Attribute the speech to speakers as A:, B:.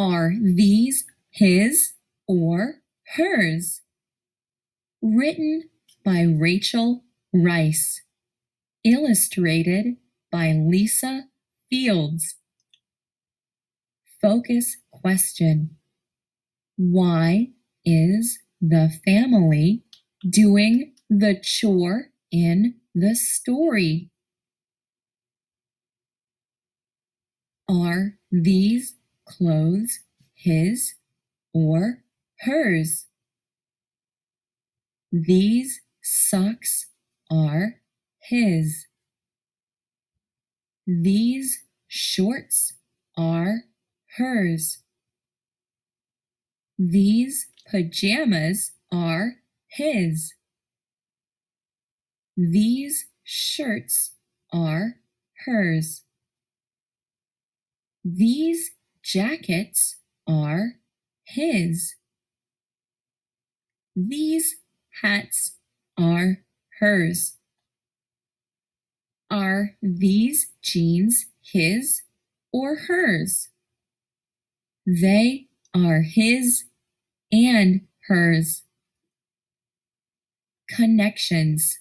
A: Are these his or hers? Written by Rachel Rice. Illustrated by Lisa Fields. Focus question. Why is the family doing the chore in the story? Are these clothes his or hers? These socks are his. These shorts are hers. These pajamas are his. These shirts are hers. These jackets are his. These hats are hers. Are these jeans his or hers? They are his and hers. Connections.